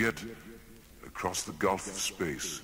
yet, across the gulf of space,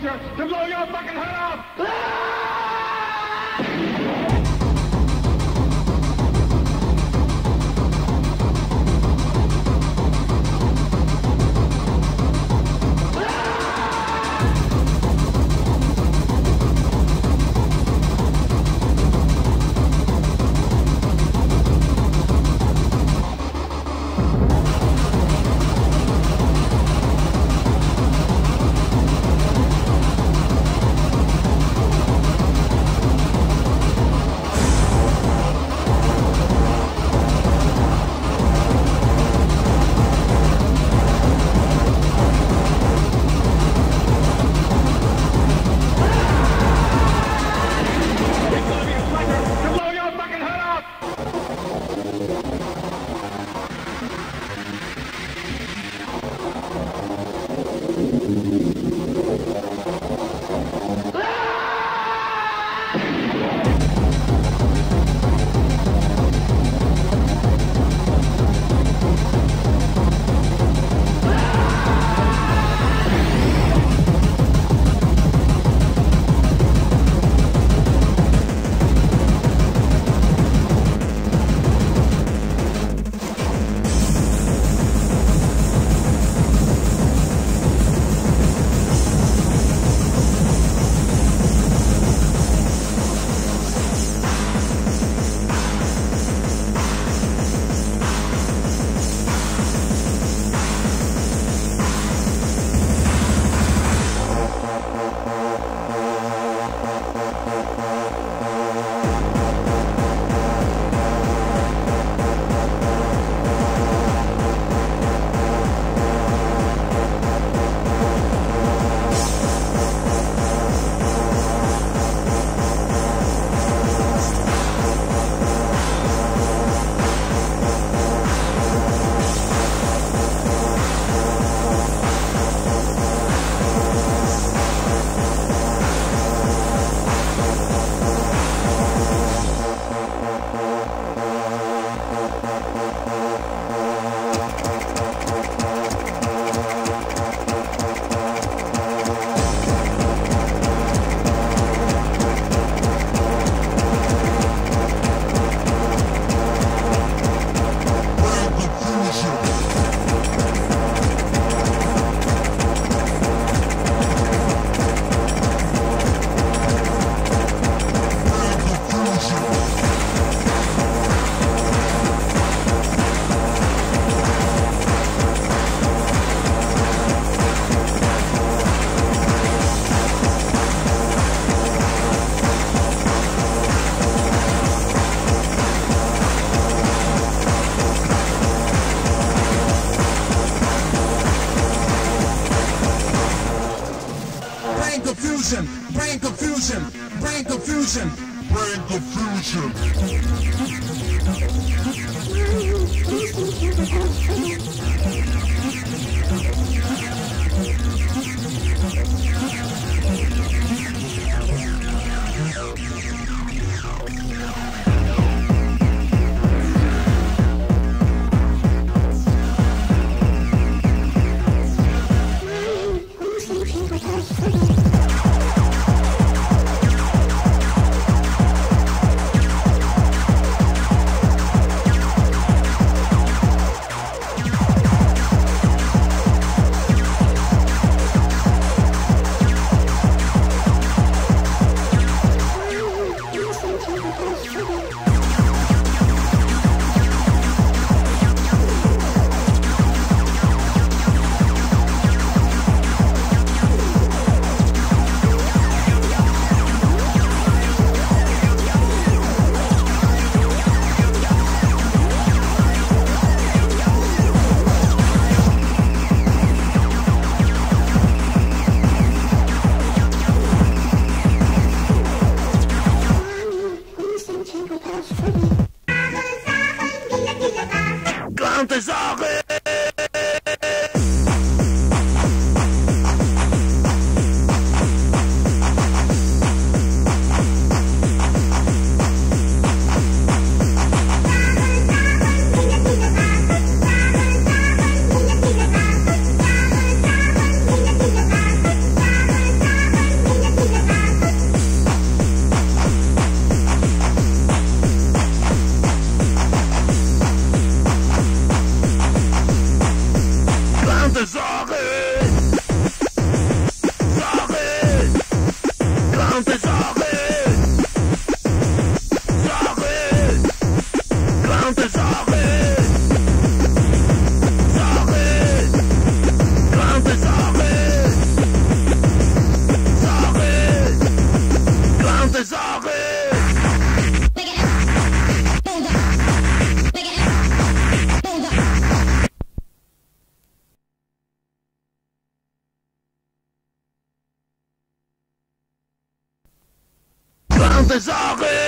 be to blow your fucking head off! Sache!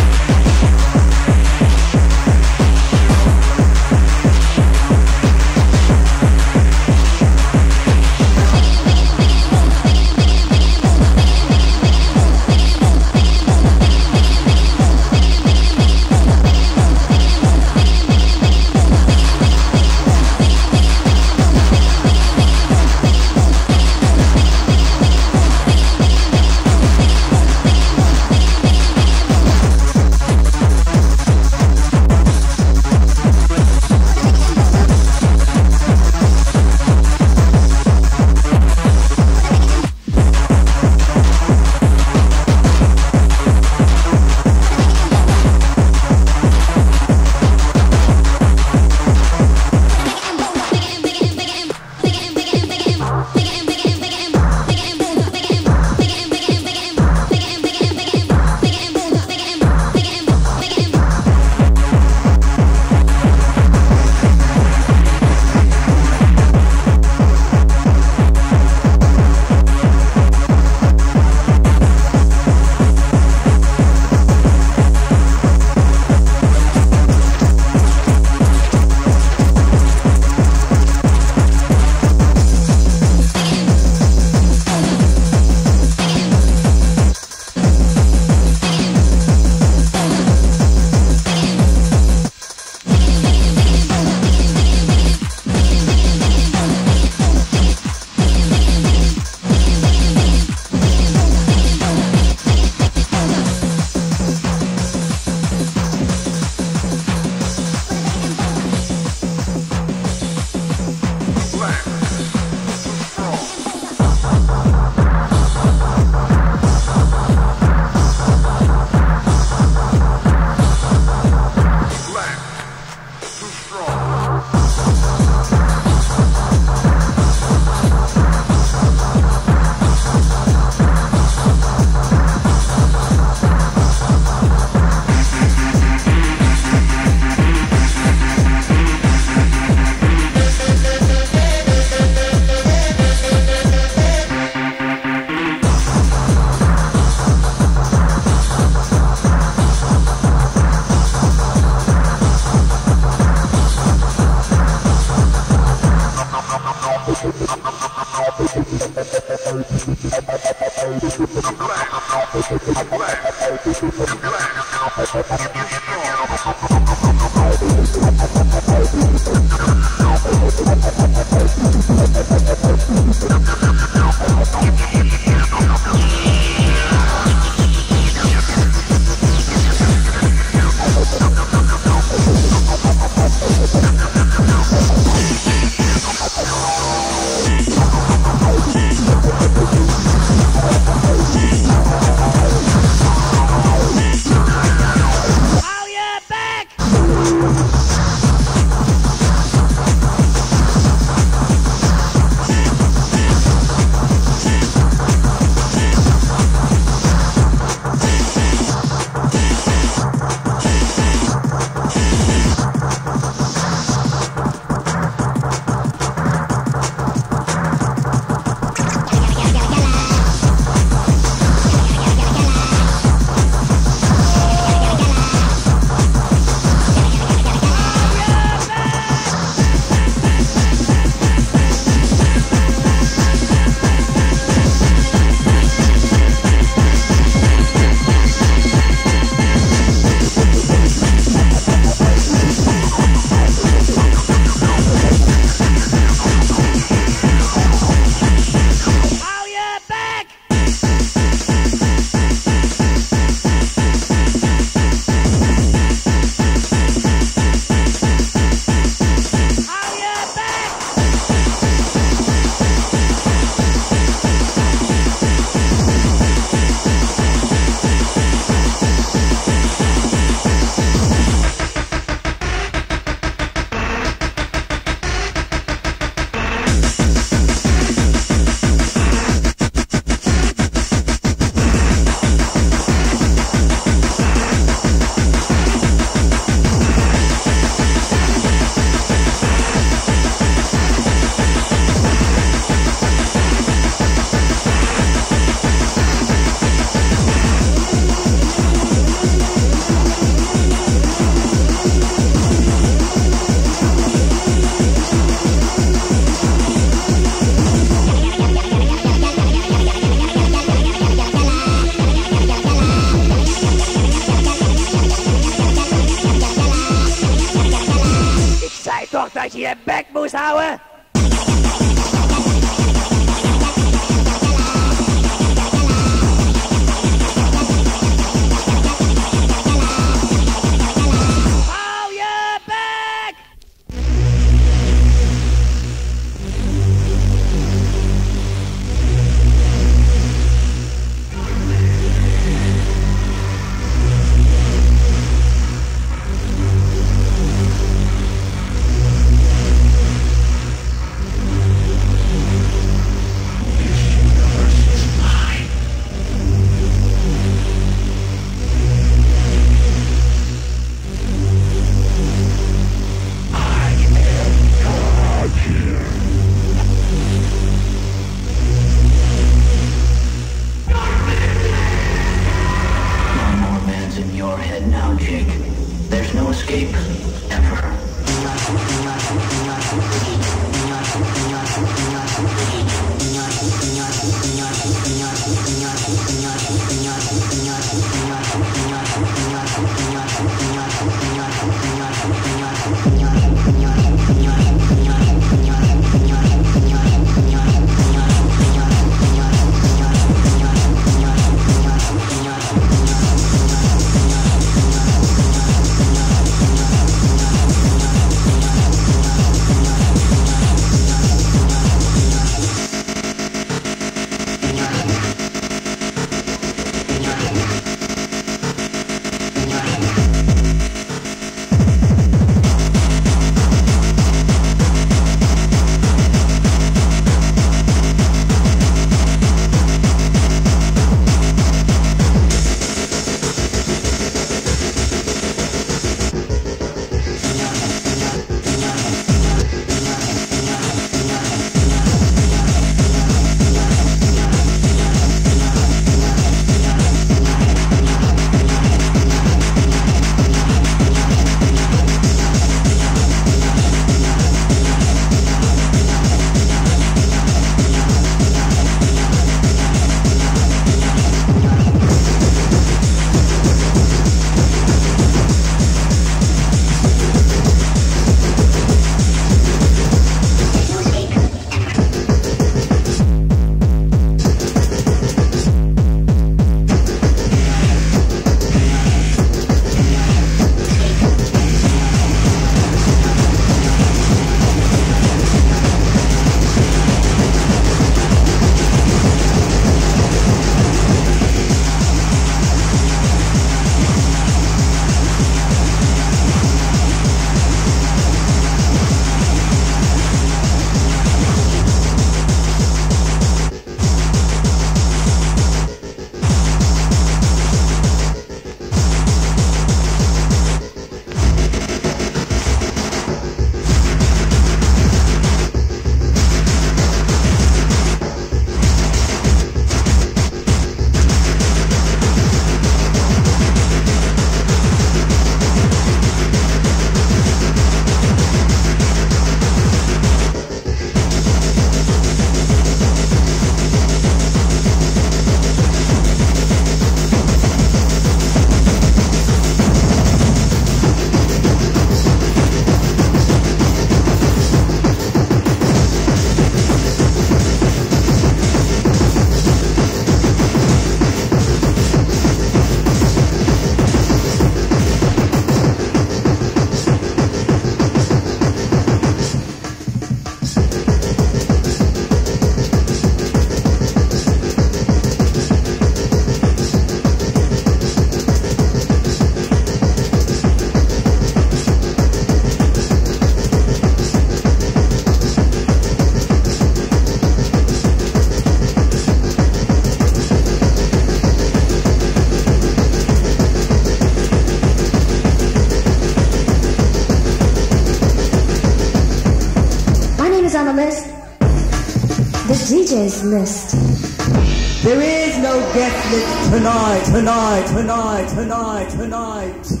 DJ's list. There is no guest list tonight, tonight, tonight, tonight, tonight.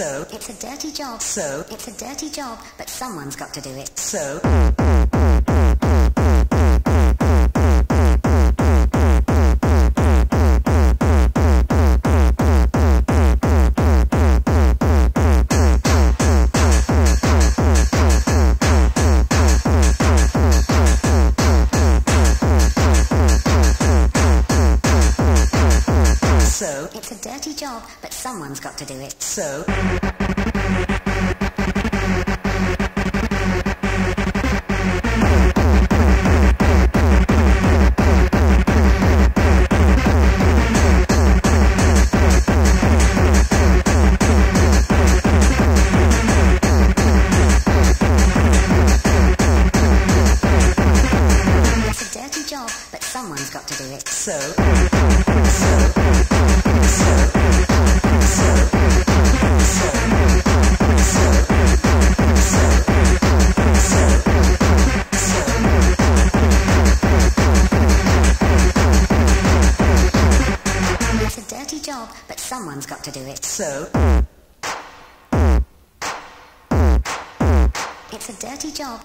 So? It's a dirty job. So? It's a dirty job, but someone's got to do it. so, It's a dirty job.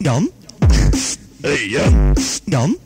Jan. Hey Jan. Jan?